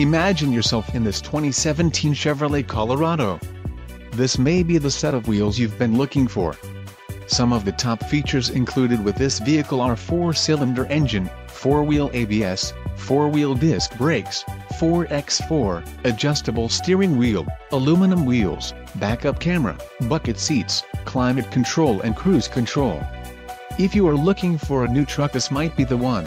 Imagine yourself in this 2017 Chevrolet Colorado. This may be the set of wheels you've been looking for. Some of the top features included with this vehicle are 4-cylinder engine, 4-wheel ABS, 4-wheel disc brakes, 4x4, adjustable steering wheel, aluminum wheels, backup camera, bucket seats, climate control and cruise control. If you are looking for a new truck this might be the one.